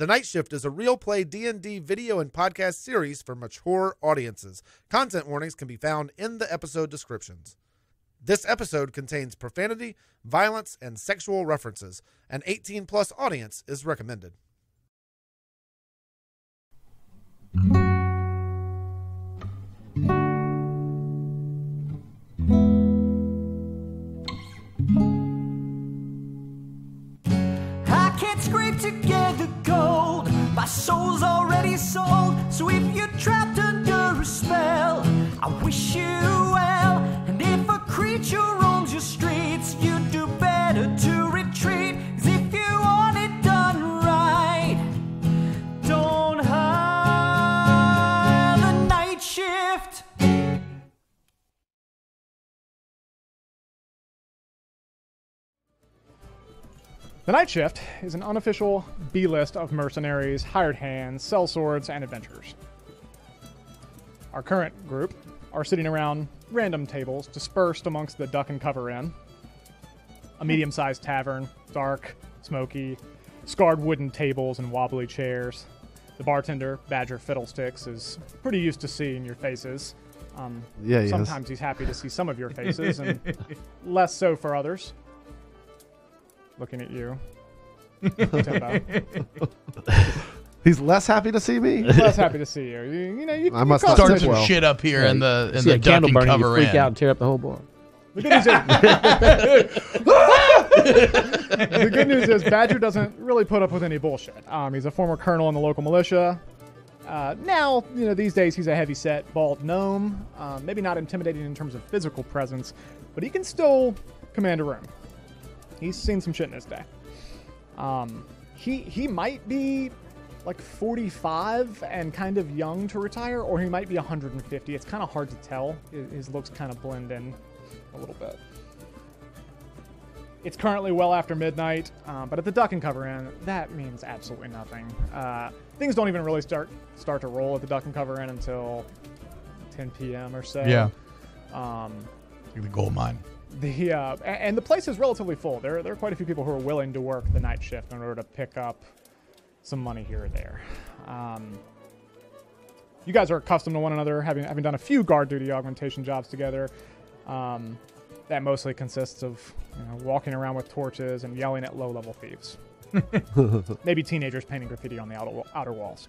The Night Shift is a real play D&D video and podcast series for mature audiences. Content warnings can be found in the episode descriptions. This episode contains profanity, violence, and sexual references. An 18 plus audience is recommended. Sold. So if you're trapped under a spell, I wish you The Night Shift is an unofficial B list of mercenaries, hired hands, sellswords, and adventurers. Our current group are sitting around random tables dispersed amongst the Duck and Cover Inn, a medium sized tavern, dark, smoky, scarred wooden tables and wobbly chairs. The bartender, Badger Fiddlesticks, is pretty used to seeing your faces. Um, Yeah, he is. sometimes he's happy to see some of your faces, and less so for others. Looking at you, He's less happy to see me. less happy to see you. You, you know, you, I you must cause not Start some well. shit up here in the in the a duck candle and burning, you freak in. out and tear up the whole bar. The good, news is, the good news is Badger doesn't really put up with any bullshit. Um, he's a former colonel in the local militia. Uh, now, you know, these days he's a heavy-set, bald gnome. Um, maybe not intimidating in terms of physical presence, but he can still command a room. He's seen some shit in his day. Um, he he might be like 45 and kind of young to retire, or he might be 150. It's kind of hard to tell. His, looks kind of blend in a little bit. It's currently well after midnight, um, but at the Duck and Cover Inn, that means absolutely nothing. Uh, things don't even really start start to roll at the Duck and Cover Inn until 10 p.m. or so. Yeah. Um, Like the gold mine. The uh, and the place is relatively full. There there are quite a few people who are willing to work the night shift in order to pick up some money here or there. Um, you guys are accustomed to one another, having having done a few guard duty augmentation jobs together. Um, that mostly consists of you know, walking around with torches and yelling at low level thieves. Maybe teenagers painting graffiti on the outer, outer walls.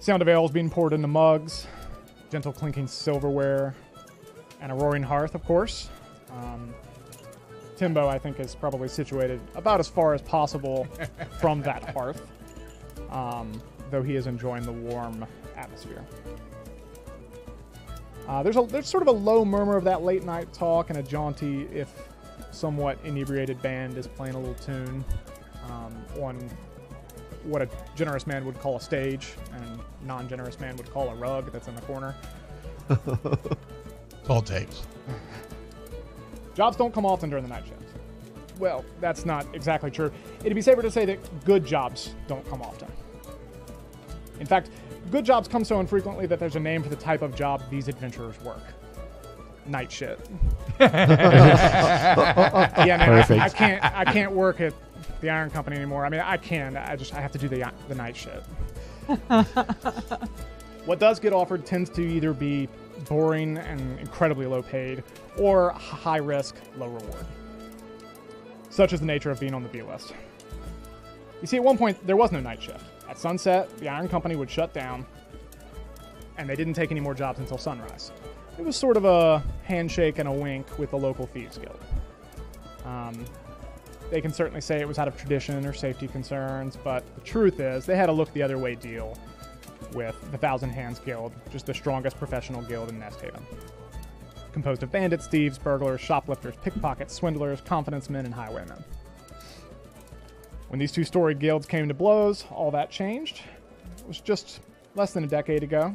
Sound of ales being poured into mugs, gentle clinking silverware, and a roaring hearth, of course. Um, Timbo, I think, is probably situated about as far as possible from that hearth, um, though he is enjoying the warm atmosphere. Uh, there's a there's sort of a low murmur of that late night talk and a jaunty, if somewhat inebriated band is playing a little tune um, on what a generous man would call a stage and a non-generous man would call a rug that's in the corner. It's all it takes. Jobs don't come often during the night shift. Well, that's not exactly true. It'd be safer to say that good jobs don't come often. In fact, good jobs come so infrequently that there's a name for the type of job these adventurers work. Night shit. yeah, man, I, I can't. I can't work at the Iron Company anymore. I mean, I can. I just I have to do the the night shit. what does get offered tends to either be boring and incredibly low paid, or high risk, low reward. Such is the nature of being on the B list. You see, at one point there was no night shift. At sunset, the Iron Company would shut down, and they didn't take any more jobs until sunrise. It was sort of a handshake and a wink with the local thieves guild. Um, they can certainly say it was out of tradition or safety concerns, but the truth is they had a look the other way deal with the Thousand Hands Guild, just the strongest professional guild in Nest Haven. Composed of bandits, thieves, burglars, shoplifters, pickpockets, swindlers, confidence men, and highwaymen. When these two storied guilds came to blows, all that changed. It was just less than a decade ago.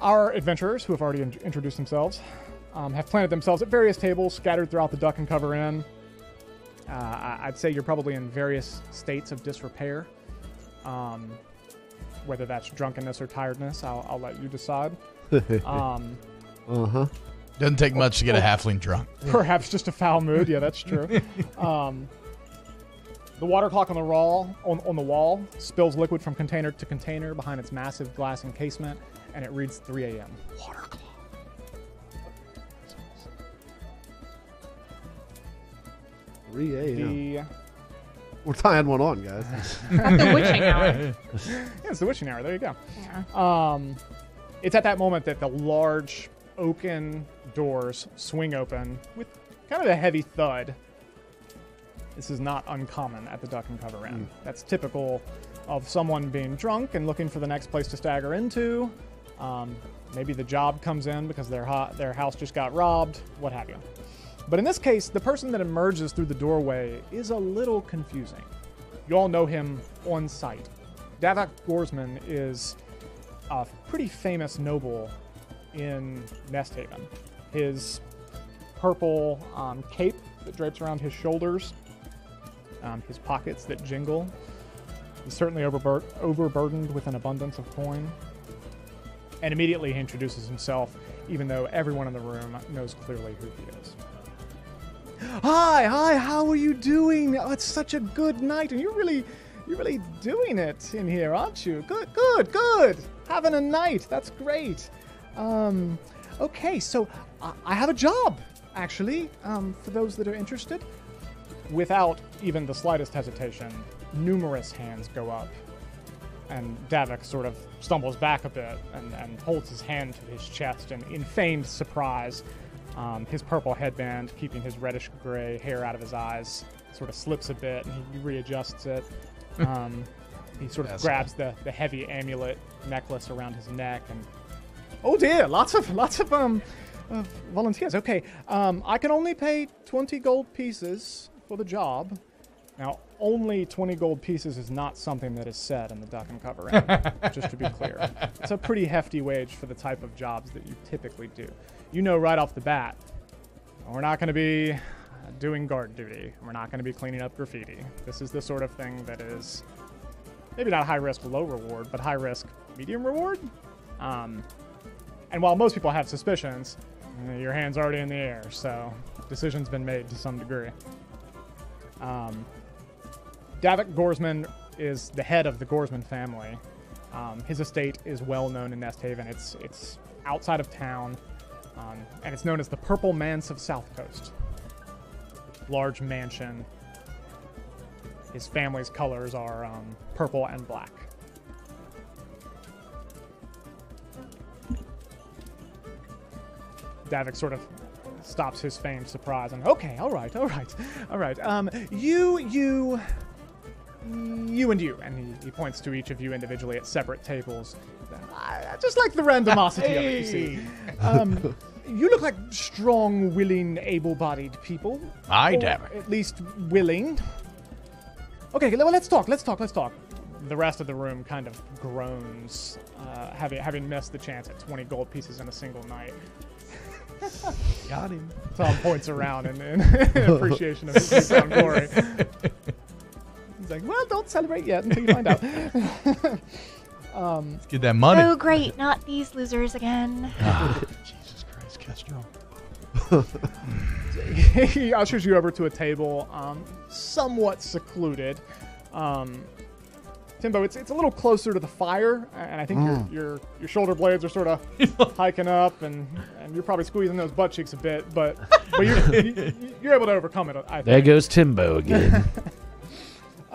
Our adventurers, who have already in- introduced themselves, um, have planted themselves at various tables scattered throughout the Duck and Cover Inn. Uh, I'd say you're probably in various states of disrepair. Um, whether that's drunkenness or tiredness, I'll, I'll let you decide. Um, Uh huh. Doesn't take much to get a halfling drunk. perhaps just a foul mood. Yeah, that's true. um, The water clock on the wall on, on the wall spills liquid from container to container behind its massive glass encasement, and it reads 3 a.m. Water clock. 3 a.m. The We're tying one on, guys. The witching hour. yeah, it's the witching hour. There you go. Yeah. Um, it's at that moment that the large oaken doors swing open with kind of a heavy thud. This is not uncommon at the Duck and Cover Inn. That's typical of someone being drunk and looking for the next place to stagger into. Um, maybe the job comes in because their ho- their house just got robbed, what have you. But in this case, the person that emerges through the doorway is a little confusing. You all know him on sight. Davik Gorsman is a pretty famous noble in Nest Haven. His purple um, cape that drapes around his shoulders, um, his pockets that jingle. He's certainly overbur- overburdened with an abundance of coin. And immediately he introduces himself, even though everyone in the room knows clearly who he is. Hi, hi, how are you doing? Oh, it's such a good night, and you're really, you're really doing it in here, aren't you? Good, good, good. Having a night. That's great. Um, okay, so I, I have a job, actually, um, for those that are interested. Without even the slightest hesitation, numerous hands go up, and Davik sort of stumbles back a bit and, and holds his hand to his chest in, in feigned surprise. Um, his purple headband, keeping his reddish gray hair out of his eyes, sort of slips a bit and he readjusts it. Um, he sort of Asshole. grabs the, the heavy amulet necklace around his neck and oh dear, lots of lots of um of volunteers. Okay, um, I can only pay twenty gold pieces for the job. Now, only 20 gold pieces is not something that is said in the duck and cover just to be clear. It's a pretty hefty wage for the type of jobs that you typically do. You know right off the bat, we're not going to be doing guard duty. We're not going to be cleaning up graffiti. This is the sort of thing that is maybe not high risk, low reward, but high risk, medium reward. Um, and while most people have suspicions, your hand's already in the air, so decision's been made to some degree. Um, Davik Gorsman is the head of the Gorsman family. Um, his estate is well known in Nest Haven. It's it's outside of town, um, and it's known as the Purple Manse of South Coast. Large mansion. His family's colors are um, purple and black. Davik sort of stops his feigned surprise and okay, all right, all right, all right. Um, you, you, you and you, and he, he points to each of you individually at separate tables. Uh, just like the randomosity of it, you see. Um, you look like strong, willing, able-bodied people. I damn it. At least willing. Okay, well, let's talk. Let's talk. Let's talk. The rest of the room kind of groans, uh, having having missed the chance at 20 gold pieces in a single night. Got him. Tom points around in, in appreciation of his newfound glory. He's like, well, don't celebrate yet until you find out. Let's get that money. Oh, great. Not these losers again. Ah, Jesus Christ, Castro. he ushers you over to a table, um, somewhat secluded. Um, Timbo, it's, it's a little closer to the fire, and I think your, your your shoulder blades are sort of hiking up, and, and you're probably squeezing those butt cheeks a bit, but but you're, you, you're able to overcome it. I think. There goes Timbo again.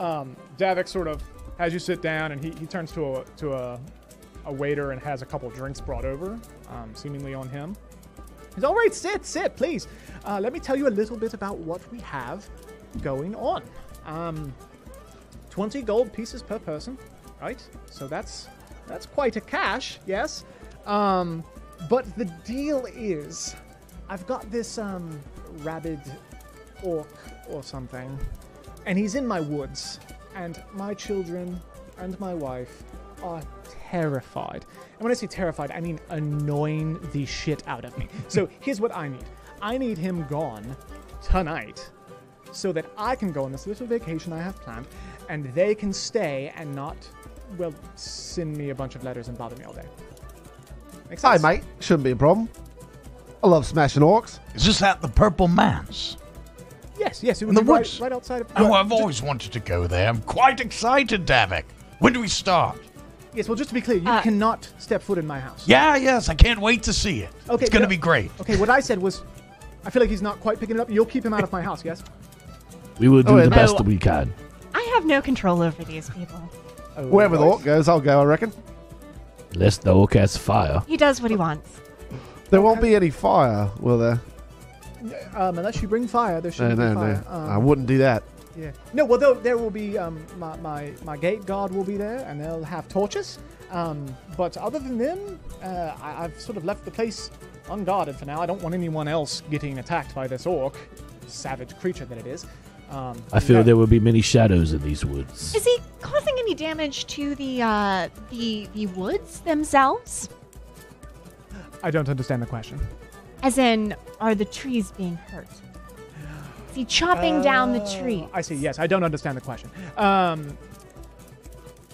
Um, Davik sort of has you sit down, and he, he turns to a to a, a waiter and has a couple drinks brought over, um, seemingly on him. He's all right. Sit, sit, please. Uh, let me tell you a little bit about what we have going on. Um, Twenty gold pieces per person, right? So that's that's quite a cash, yes. Um, but the deal is, I've got this um rabid orc or something, and he's in my woods, and my children and my wife are terrified. And when I say terrified, I mean annoying the shit out of me. so here's what I need I need him gone tonight so that I can go on this little vacation I have planned and they can stay and not, well, send me a bunch of letters and bother me all day. Makes Hi, mate. Shouldn't be a problem. I love smashing orcs. Is this at the Purple Manse? Yes, yes, it In would the be woods? right outside of. Oh, well, I've ju- always wanted to go there. I'm quite excited, Davik. When do we start? Yes, well, just to be clear, you Uh, cannot step foot in my house. Yeah, yes, I can't wait to see it. Okay, it's going to no- be great. Okay, what I said was, I feel like he's not quite picking it up. You'll keep him out of my house, yes? We will do Oh, the and- best Oh. we can. I have no control over these people. Oh, Wherever the right. orc goes, I'll go. I reckon. Unless the orc has fire. He does what he wants. There won't be any fire, will there? Um, unless you bring fire, there No, shouldn't no, be no. fire. Um, I wouldn't do that. Yeah. No, well, though, there will be um, my, my my gate guard will be there, and they'll have torches. Um, but other than them, uh, I, I've sort of left the place unguarded for now. I don't want anyone else getting attacked by this orc, savage creature that it is. Um, I feel yeah. there will be many shadows in these woods. Is he causing any damage to the uh, the the woods themselves? I don't understand the question. As in, are the trees being hurt? Is he chopping down the tree? I see. Yes, I don't understand the question. Um,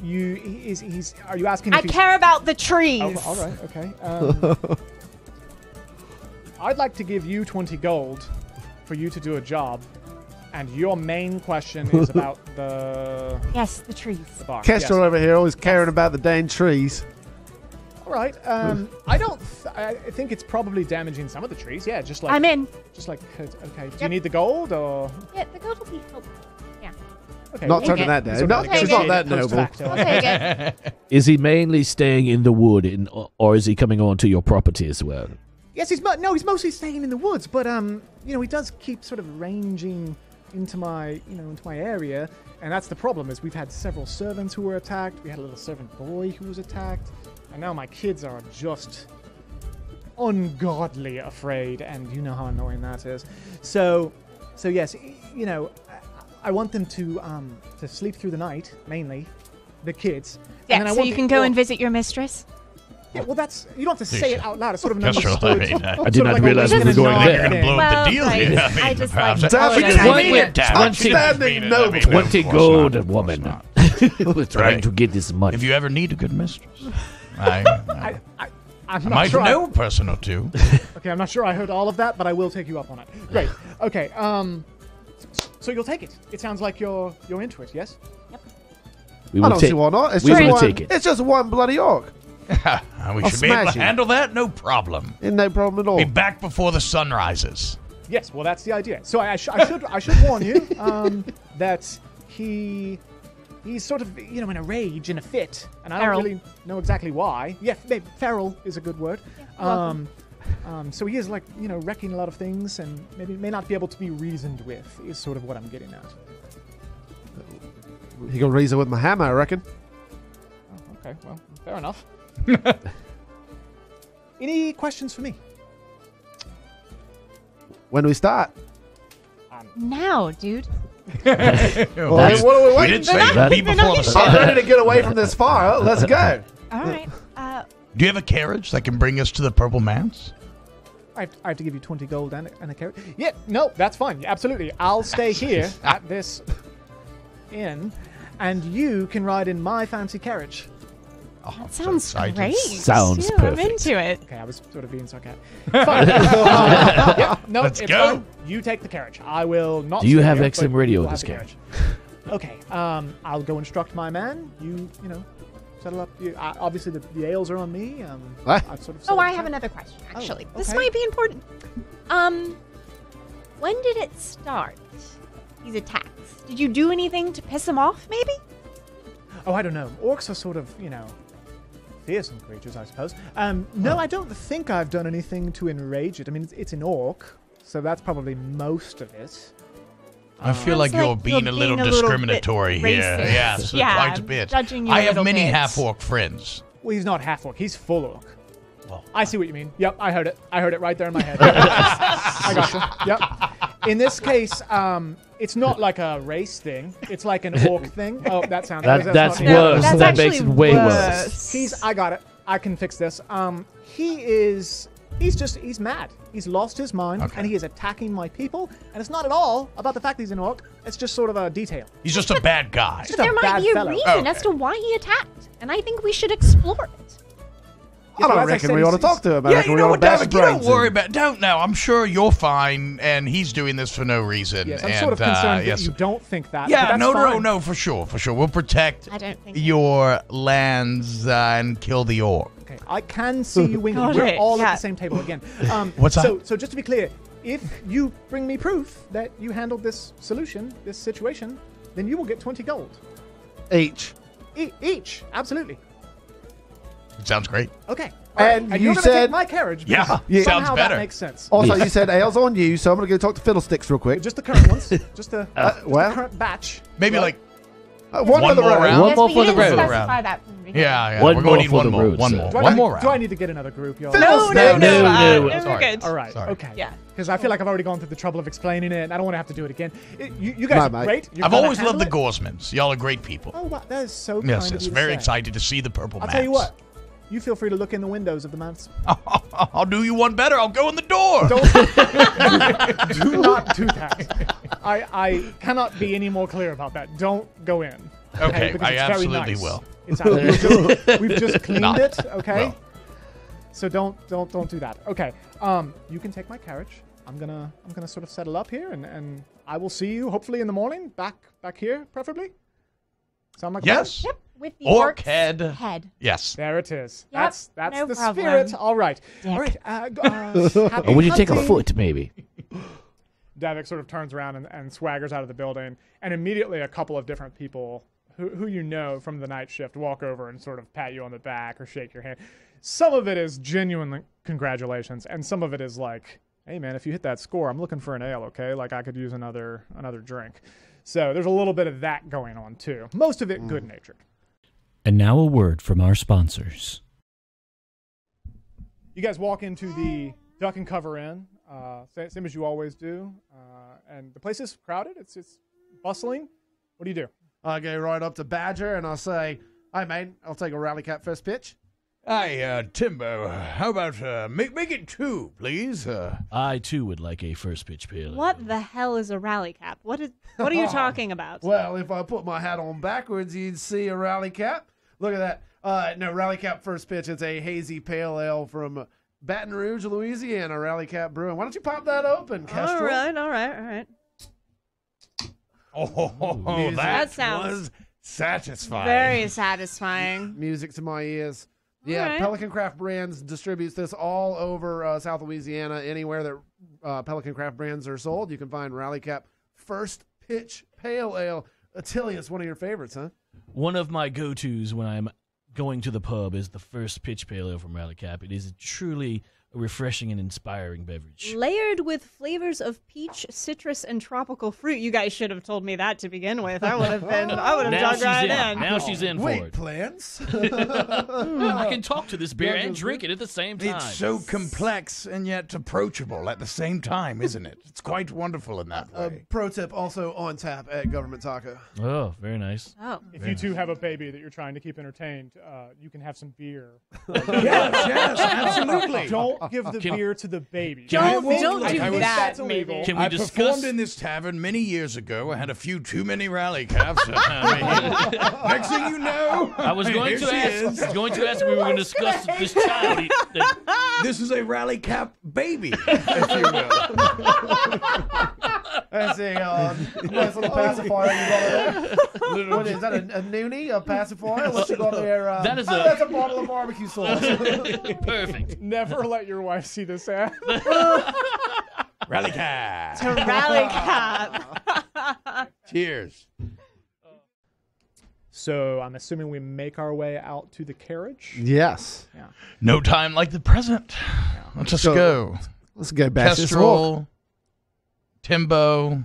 you he- is he's? Are you asking? I he's- care about the trees. Oh, all right. Okay. Um, I'd like to give you twenty gold for you to do a job, and your main question is about the, Yes, the trees. the bark. Kestrel yes. over here always caring about the dang trees. All right. Um, I don't. Th- I I think it's probably damaging some of the trees. Yeah, just like I'm in. Just like okay. Do you need the gold or? Yeah, the gold will be helpful. Yeah. Okay. Not we'll- turning that down. Not, Okay, she's not that noble. facto. I'll take it. Is he mainly staying in the wood, in, or is he coming onto your property as well? Yes, he's mo- no, he's mostly staying in the woods, but um, you know, he does keep sort of ranging into my, you know, into my area, and that's the problem. Is we've had several servants who were attacked. We had a little servant boy who was attacked, and now my kids are just ungodly afraid, and you know how annoying that is. So, so yes, you know, I, I want them to um to sleep through the night mainly, the kids. Yeah, and then I so want you the can go orc- and visit your mistress. Yeah, well, that's you don't have to say it out loud. It's sort of an Kestrel, I understood. mean, I- sort I did not like realize we were going there. You're going to blow Well, up the deal right. here. I I mean, just perhaps like I- Daffy, to I just didn't mean it, Daffy. Outstanding it. I noble. mean, Twenty gold, not, woman. We're trying Right. to get this money. If you ever need a good mistress, I, I, I, I, I'm I might sure know a person or two. Okay, I'm not sure I heard all of that, but I will take you up on it. Great. Okay. Um. So you'll take it. It sounds like you're you're into it. Yes. Yep. We I will don't take, see why not. It's we just will one, take it. It's just one bloody orc. we I'll should be able smash to you. handle that, no problem. Ain't no problem at all. Be back before the sun rises. Yes. Well, that's the idea. So I, I, sh- I should I should warn you um, that he he's sort of you know in a rage in a fit, and I Feral. don't really know exactly why. Yeah, maybe feral is a good word. welcome. Um, um, so he is like you know wrecking a lot of things, and maybe may not be able to be reasoned with. Is sort of what I'm getting at. You can reason with my hammer, I reckon. Oh, okay. Well, fair enough. Any questions for me? When do we start? Now, dude. Well, That's- what are we we waiting didn't say That- be before the I'm ready to get away from this fire. Let's go. All right. Uh, Do you have a carriage that can bring us to the Purple Manse? I have, I have to give you 20 gold and, a- and a carrot. Yeah, no, that's fine. Absolutely. I'll stay here at this inn, and you can ride in my fancy carriage. Oh, that I'm so sounds great. Sounds Yeah, I'm into it. Okay, I was sort of being sarcastic. Fine. Yeah, no, Let's go. fine. You take the carriage. I will not. Do you have here, XM radio in this carriage? Okay, um, I'll go instruct my man. You, you know, settle up. You, uh, obviously, the, the ales are on me. Um, What? I've sort of. Oh, I have time. another question, actually. This okay. might be important. Um, when did it start? These attacks. Did you do anything to piss him off, maybe? Oh, I don't know. Orcs are sort of, you know, fearsome creatures, I suppose. Um, no, I don't think I've done anything to enrage it. I mean, it's, it's an orc, so that's probably most of it. I feel Sounds like, like you're being you're a little being a little discriminatory here. racist. Yes, Yeah, quite a I'm bit. judging you I a have many bit. half orc friends. Well, he's not half orc. He's full orc. Well, I see what you mean. Yep, I heard it. I heard it right there in my head. I gotcha. Yep. In this case, um, it's not like a race thing. It's like an orc thing. Oh, that sounds. That, that's not near- worse. that's that makes it actually way worse. worse. He's. I got it. I can fix this. Um, he is. He's just. He's mad. He's lost his mind, Okay. and he is attacking my people. And it's not at all about the fact that he's an orc. It's just sort of a detail. he's just a bad guy. Just But a there might bad be a fellow. reason as Okay. to why he attacked, and I think we should explore it. I don't well, I reckon said, we ought to talk to him. I Yeah, reckon you know what, David? You don't worry in. about. Don't now. I'm sure you're fine, and he's doing this for no reason. Yes, I'm and, sort of uh, concerned that yes. you don't think that. but Yeah, that's no, no, fine. no, for sure, for sure. We'll protect I don't your lands uh, and kill the orc. Okay, I can see you winking. We're it, all yeah. at the same table again. Um, What's so, that? So just to be clear, if you bring me proof that you handled this solution, this situation, then you will get 20 gold. H. E- each, absolutely. Sounds great. Okay. And Alright, you you're said- take my carriage. Yeah, because Yeah. sounds better. That makes sense. Also, you said ale's on you, so I'm going to go talk to Fiddlesticks real quick. Just the current ones. Just the, Uh, just well. the current batch. Maybe like Uh, one, One more round. round? One yes, more for the didn't that from the beginning. yeah, yeah. One we're more gonna need for one the more. road, one sir. more. Do I One need- more Do. I need to get another group, y'all? No, no, no, no, uh, no. we're Sorry. good. All right. Sorry. Okay. Yeah. Because I feel like I've already gone through the trouble of explaining it, and I don't want to have to do it again. It- you, you guys No, are great. You're I've always loved the handle. Gorsmans. Y'all are great people. Oh, wow, that is so kind yes, of yes. you to Very say. excited to see the purple I'll maps. tell you what. You feel free to look in the windows of the mountains. I'll do you one better. I'll go in the door. do not do not do that. I, I cannot be any more clear about that. Don't go in. Okay, Because I it's very absolutely nice. will. It's out- we've, just, we've just cleaned Not. it. Okay. Well. So don't don't don't do that. Okay. Um, you can take my carriage. I'm gonna I'm gonna sort of settle up here, and, and I will see you hopefully in the morning back back here, preferably. Sound like a plan? Yes. Yep, with the Orc orc's head. Head. Yes. There it is. Yep, that's that's no the problem. spirit. All right. Dick. All right. Uh, uh, Or would you take a foot, maybe? Davik sort of turns around and, and swaggers out of the building, and immediately a couple of different people who, who you know from the night shift walk over and sort of pat you on the back or shake your hand. Some of it is genuine congratulations, and some of it is like, "Hey man, if you hit that score, I'm looking for an ale, okay? Like I could use another another drink." So there's a little bit of that going on too. Most of it good natured. And now a word from our sponsors. You guys walk into the Duck and Cover Inn, uh, sa- same as you always do, uh, and the place is crowded. It's it's bustling. What do you do? I go right up to Badger and I say, "Hey, mate, I'll take a rally cap first pitch." Hey, uh, Timbo. How about uh, make make it two, please? Uh, I too would like a first pitch pale. What the hell is a rally cap? What is? What are you talking about? Well, if I put my hat on backwards, you'd see a rally cap. Look at that. Uh, no, rally cap first pitch. It's a hazy pale ale from Baton Rouge, Louisiana. Rally cap brewing. Why don't you pop that open, Kestrel? all right, all right, all right. oh, Music. that, That sounds was satisfying. Very satisfying. Music to my ears. Yeah, right. Pelican Craft Brands distributes this all over uh, South Louisiana. Anywhere that uh, Pelican Craft Brands are sold, you can find Rally Cap First Pitch Pale Ale. Attilius, one of your favorites, huh? One of my go tos when I'm going to the pub is the first pitch pale ale from Rally Cap. It is truly refreshing and inspiring beverage. Layered with flavors of peach, citrus, and tropical fruit. You guys should have told me that to begin with. I would have been. I would have Now dug right in. in. Now she's in for Wait, it. plans? I can talk to this beer and drink it at the same time. It's so complex and yet approachable at the same time, isn't it? It's quite wonderful in that Uh, way. pro tip also on tap at Government Taco. oh, very nice. Oh, If you two have a baby that you're trying to keep entertained, uh, you can have some beer. yes, yes, absolutely. Don't give the Can- beer to the baby. Can I we- don't I do think that, That's maybe. illegal. Can we I discuss? performed in this tavern many years ago. I had a few too many rally caps. I mean, next thing you know, I was going here to she ask. is. I was going to ask if we were going to discuss this child. he- that- This is a rally cap baby, if you will. That's a uh, nice little pacifier you got there. What is that? A, a noonie? A pacifier? What you got there? Uh, That is oh, a- that's a bottle of barbecue sauce. Perfect. Never let your wife see this ad. Rally cap. to rally cap. Cheers. So I'm assuming we make our way out to the carriage. yes. No time like the present. Let's just So- go. Let's go back this walk. Kestrel, Timbo,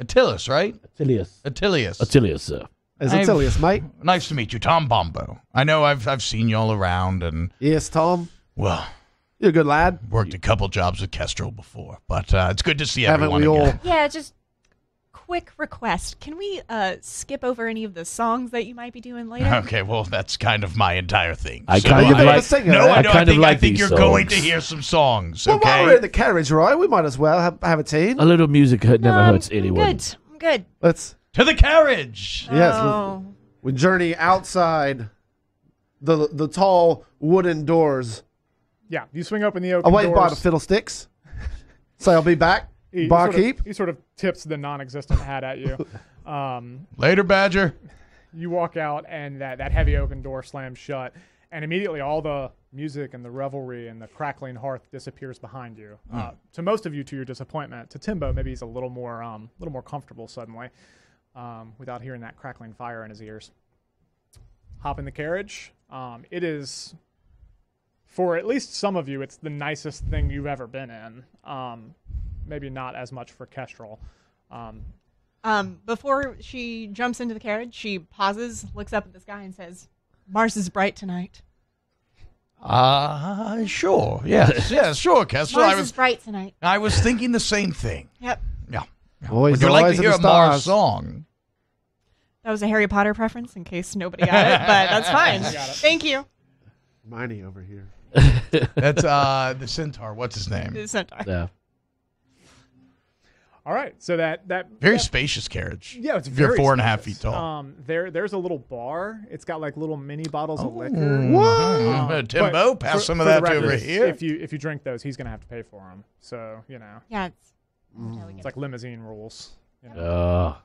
Attilius, right? Attilius. Attilius. Attilius, sir. Is I've- Attilius, mate? Nice to meet you, Tom Bombo. I know I've I've seen y'all around and Yes, Tom. well You're a good lad. worked a couple jobs with Kestrel before, but uh, it's good to see Haven't everyone we all? again. Yeah, just quick request. Can we uh, skip over any of the songs that you might be doing later? Okay, well that's kind of my entire thing. I So kind of I- like. singer, No? I, I kind I of think, I like think these you're going to songs. hear some songs. Well, while we're in the carriage, right, we might as well have, have a tune. A little music hurt never Um, hurts anyone. Good. I'm good. Let's to the carriage. yes, Oh. we, we journey outside the the tall wooden doors yeah, you swing open the I open wait by the fiddlesticks. Say I'll be back. He, sort of, he sort of tips the non-existent hat at you. Um, Later, Badger. you walk out, and that, that heavy oaken door slams shut, and immediately all the music and the revelry and the crackling hearth disappears behind you. Uh, to most of you, to your disappointment, to Timbo, maybe he's a little more um, little more comfortable suddenly, um, without hearing that crackling fire in his ears. Hop in the carriage. Um, it is, for at least some of you, it's the nicest thing you've ever been in. Um, maybe not as much for Kestrel. Um, Um, before she jumps into the carriage, she pauses, looks up at the sky, and says, "Mars is bright tonight. Uh, sure. Yes, yes, sure, Kestrel. I Mars was, is bright tonight." I was thinking the same thing. Yep, Yeah. yeah. Always Would you like to hear the a Mars song? that was a Harry Potter preference, in case nobody got it, but that's fine. Thank you, Miney over here. That's uh the centaur. What's his name? the centaur. Yeah. All right, so that that Very that- spacious carriage. Yeah, it's If you're very four and a half spacious. feet tall. Um, there, there's a little bar. It's got like little mini bottles of liquor. Mhm. Uh, Timbo, pass for- some of for the that over here. If you if you drink those, he's gonna have to pay for them. So you know, Yeah, it's, it's like limousine rules. You know? Uh,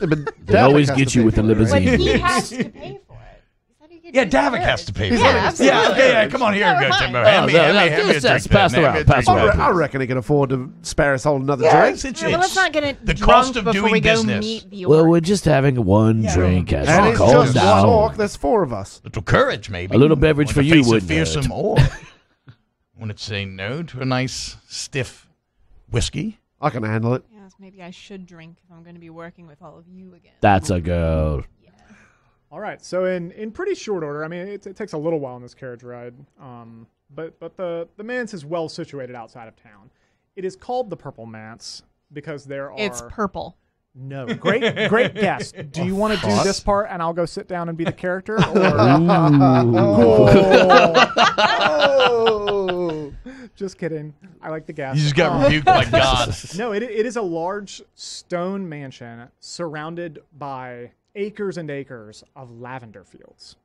Yeah, but They always has get you with the it, right? but limousine. he has to pay for it. He said he could yeah, drink Davik it. has to pay Yeah, for it. absolutely. Yeah, okay, yeah, come on here, Yeah, go, we're Timbo. fine. Hand me, Oh, hand no, me, no, hand me a just- drink. just pass then. Hand around, me a pass drink. around. I reckon he can afford to spare us all another Yeah, drink. it's, it's, Yeah, well, let's it's not get it the drunk cost of before doing we go business. meet the well, orc. we're just having one drink. As And well. it's Calm just one down. orc. There's four of us. little courage, maybe. A little beverage When for the you face of wouldn't fearsome hurt. orc. Want to say no to a nice stiff whiskey? I can handle it. yes, maybe I should drink if I'm going to be working with all of you again. That's a girl. All right, so in, in pretty short order, I mean, it, it takes a little while on this carriage ride, um, but but the the manse is well situated outside of town. It is called the Purple Manse because there are It's purple. no great great guess. Do you want to do this part and I'll go sit down and be the character? Or Oh. just kidding. I like the guess. You just got Um, rebuked by God. No, it, it is a large stone mansion surrounded by acres and acres of lavender fields,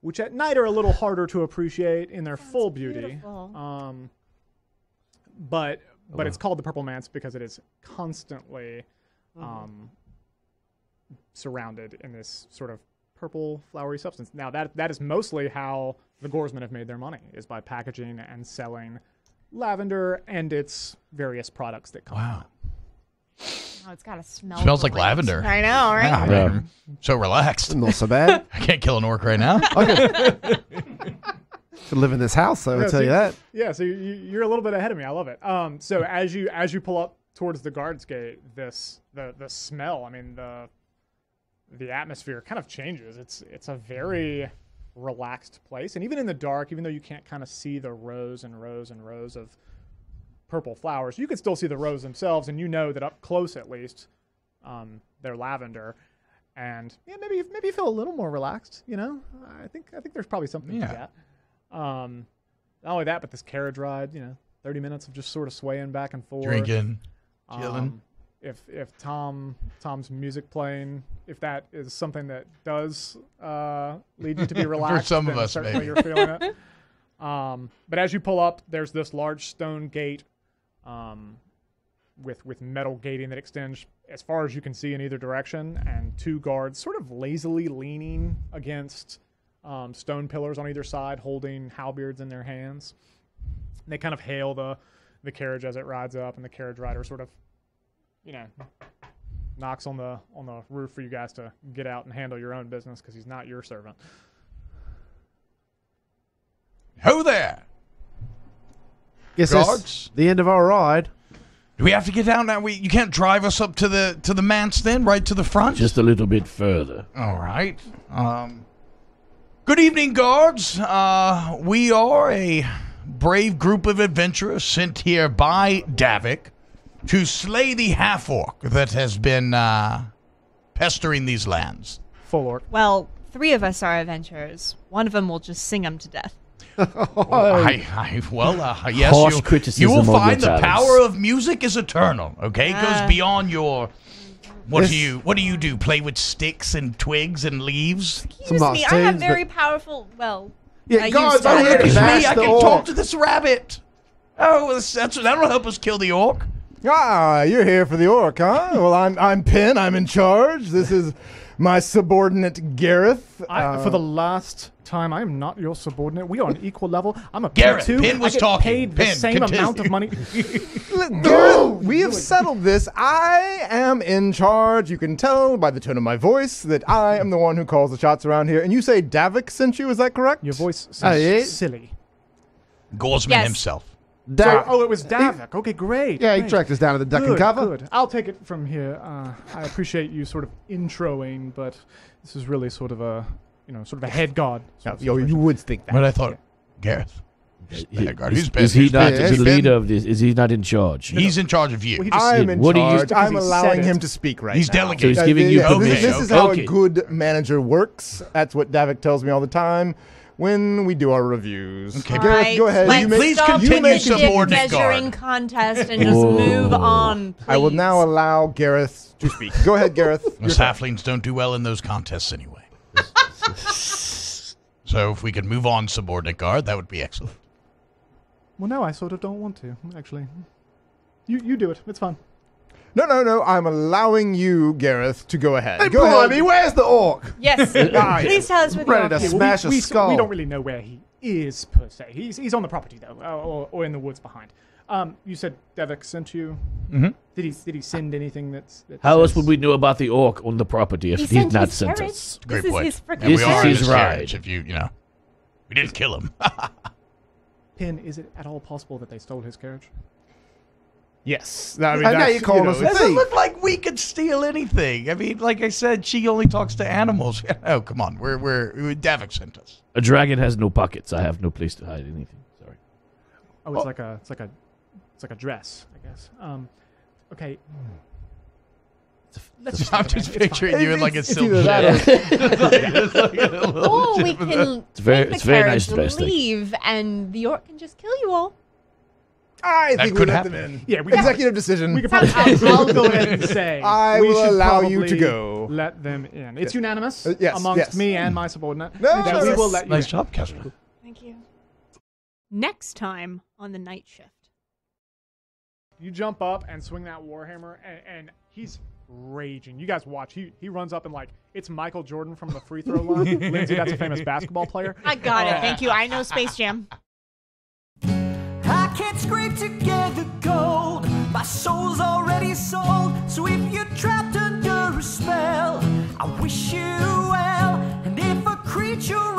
which at night are a little harder to appreciate in their full beauty. Um, but but it's called the Purple Manse because it is constantly um, surrounded in this sort of purple flowery substance. Now that that is mostly how the Gorsmans have made their money is by packaging and selling lavender and its various products that come. Wow. Oh, it's got to smell. Smells like great. lavender. I know, right? Yeah, Yeah. I'm so relaxed. Not so bad. I can't kill an orc right now. I could, could live in this house, though, Yeah, I'll tell so you that. Yeah, so you, you're a little bit ahead of me. I love it. Um, so as you as you pull up towards the guards gate, this the the smell. I mean the the atmosphere kind of changes. It's it's a very relaxed place, and even in the dark, even though you can't kind of see the rows and rows and rows of purple flowers, you can still see the rows themselves, and you know that up close at least, um, they're lavender. And yeah, maybe you- maybe you feel a little more relaxed. You know, I think I think there's probably something Yeah. to that. Um, not only that, but this carriage ride, you know, 30 minutes of just sort of swaying back and forth. Drinking, chilling. Um, if if Tom Tom's music playing, if that is something that does uh, lead you to be relaxed, for some of us, certainly maybe. you're feeling it. Um, but as you pull up, there's this large stone gate um, with with metal gating that extends as far as you can see in either direction, and two guards sort of lazily leaning against um, stone pillars on either side, holding halberds in their hands. And they kind of hail the the carriage as it rides up, and the carriage rider sort of, you know, knocks on the on the roof for you guys to get out and handle your own business because he's not your servant. Who there! Guess Guards? it's the end of our ride. Do we have to get down now? We you can't drive us up to the to the manse then, right to the front. Just a little bit further. All right. Um, good evening, guards. Uh, we are a brave group of adventurers sent here by Davik to slay the half orc that has been uh, pestering these lands. Full orc. Well, three of us are adventurers. One of them will just sing them to death. I, I, well, uh, yes, Harsh you, criticism you will find the talents. power of music is eternal. Okay, it goes beyond your. What This- do you What do you do? Play with sticks and twigs and leaves? Some Excuse me, I have tunes, but- very powerful. Well, Yeah, Uh, you guards, start. I'm here Look at me, I can orc. talk to this rabbit. Oh, that's, that's, that'll help us kill the orc. Ah, you're here for the orc, huh? well, I'm I'm Pin. I'm in charge. This is my subordinate Gareth. I, Uh, for the last time, I am not your subordinate. We are on equal level. I'm a Garrett, P2. Pin was I get talking. paid the Pin, same continue. amount of money. Gareth, we have settled this. I am in charge. You can tell by the tone of my voice that I am the one who calls the shots around here. And you say Davik sent you? Is that correct? Your voice Oh, sounds yeah? silly. Gorsman Yes. himself. So, Da- oh, it was Davik. Okay, great. yeah, he great. tracked us down to the duck good, and cover. Good. I'll take it from here. Uh, I appreciate you sort of introing, but this is really sort of a, you know, sort of a head god. No, sort of you would think that. But I thought, Gareth, Is, Vanguard, who's been- is he who's not been- the who's leader of this? Is he not in charge? he's in charge of you. Well, I'm in what charge. Just because I'm he said allowing it. him to speak right He's now. delegating. So he's Uh, giving you yeah, this- permission. This is how Okay. a good manager works. That's what Davik tells me all the time when we do our reviews. Okay. All Gareth, right, go ahead. Let's You may- Please stop continue, with the dick subordinate measuring guard. contest and just Whoa. move on. I will now allow Gareth to speak. Go ahead, Gareth. Us halflings don't do well in those contests anyway. so if we could move on, subordinate guard, that would be excellent. Well, no, I sort of don't want to, actually. You you do it. It's fun. No, no, no. I'm allowing you, Gareth, to go ahead. Hey, go ahead. blimey, where's the orc? Yes. Please tell us where the Ready orc to is. Yeah, well, Smash a we, we, skull. We don't really know where he is per se. He's he's on the property though, uh, or, or in the woods behind. Um, you said Davik sent you. Mhm. Did he did he send anything that's? That How else would we know about the orc on the property if He he's not sent carriage. us? Great this point. is his and we This are is in his this ride. carriage, If you, you know, we didn't kill him. Pin, is it at all possible that they stole his carriage? Yes. I mean, And now you're calling you us know, a it's- Doesn't thief. look like we could steal anything. I mean, like I said, she only talks to animals. Oh, come on. We're we're Davik sent us. A dragon has no pockets. I have no place to hide anything. Sorry. Oh, it's like a it's like a it's like a dress, I guess. Um, okay. Let's just I'm just It's fine. picturing you in like a It's- it's silk either that shed. Oh, we can It's very- take the it's very carriage, nice dress, leave, and the orc can just kill you all. I That think we could let happen. them in. Yeah, we Executive decision. We could probably. I'll, I'll go ahead and say I we will should allow you to probably go. Let them in. It's Yeah. unanimous Uh, yes, amongst yes. me and my subordinate No, that no, we no. will let you Nice in. job, Casper. Thank you. Next time on the night shift. You jump up and swing that warhammer, and, and he's raging. You guys watch. He he runs up and like it's Michael Jordan from the free throw line. Lindsey, that's a famous basketball player. I got it. Thank you. I know Space Jam. Can't scrape together gold. My soul's already sold. So if you're trapped under a spell, I wish you well. And if a creature